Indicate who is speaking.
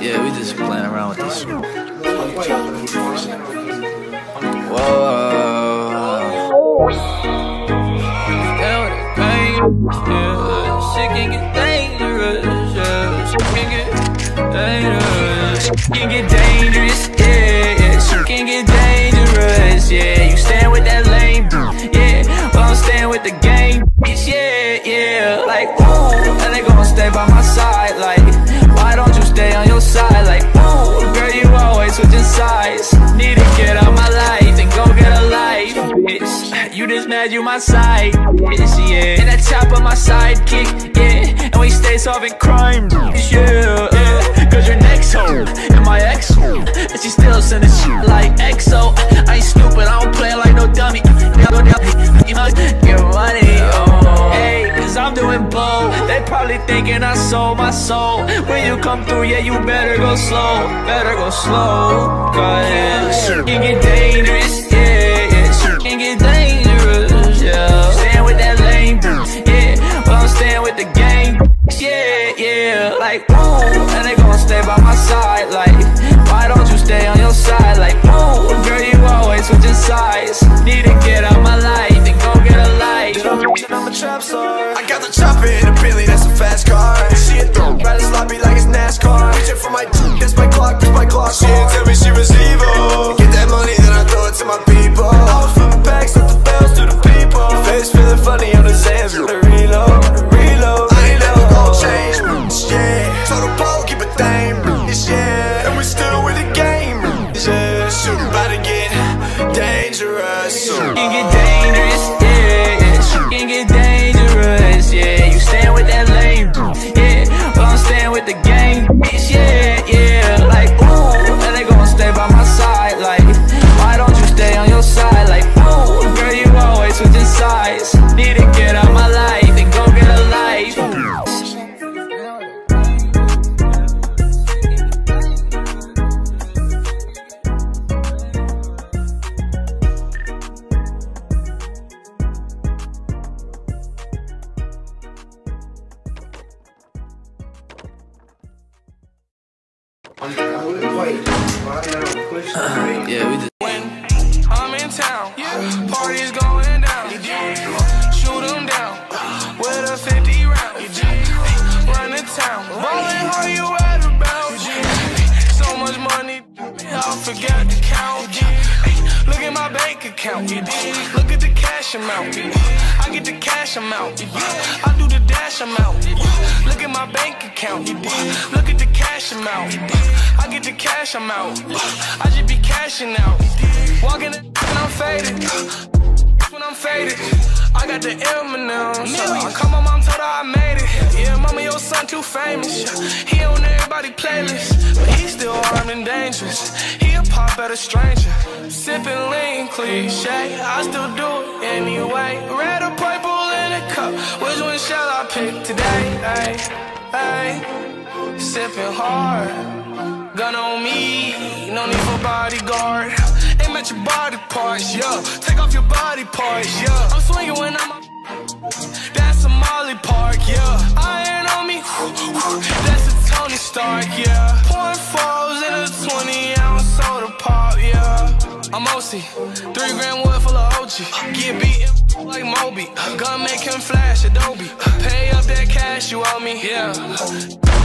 Speaker 1: Yeah, we just playing around with this. Whoa. Uh, Shit can get dangerous. Can get dangerous. You just mad you my side, yeah. And that on my sidekick, yeah. And we stay solving crime, yeah. yeah. Cause your next hoe and my ex hoe. And she still sending shit like EXO. I ain't stupid, I don't play like no dummy. You get money, oh. Hey, cause I'm doing blow. They probably thinking I sold my soul. When you come through, yeah, you better go slow. Better go slow. Cause can get dangerous,
Speaker 2: got the chopper in a Bentley, that's a fast car. She throw, ride a sloppy like it's NASCAR. Reaching for my that's my clock, that's my clock. She tell me she was evil. Yeah, we
Speaker 1: just.
Speaker 3: I'm in town, yeah. parties going down. Shoot 'em down with a 50 round. Run the town, ballin' how you at about? So much money, I forget to count. Look at my bank account. Cash amount. I get the cash amount. I do the dash amount. Look at my bank account. Look at the cash amount. I get the cash amount. I just be cashing out. Walking the and I'm faded. When I'm faded. I got the Eminem. Come on, mom, told her I made it. Yeah, mama, your son too famous. He on everybody playlist, but he still armed and dangerous. He a pop at a stranger. Sipping lean cliche. I still do it anyway. Red or purple in a cup. Which one shall I pick today? Ay, ay. Sipping hard. Gun on me, no need for bodyguard. Aim at your body parts, yeah. Take off your body parts, yeah. I'm swinging when I'm. That's a Molly Park, yeah. Iron Stark, yeah. Pouring falls in a 20 ounce soda pop, yeah. I'm OC, three grand wood full of OG. Get beaten like Moby. Gun make him flash Adobe. Pay up that cash you owe me, yeah.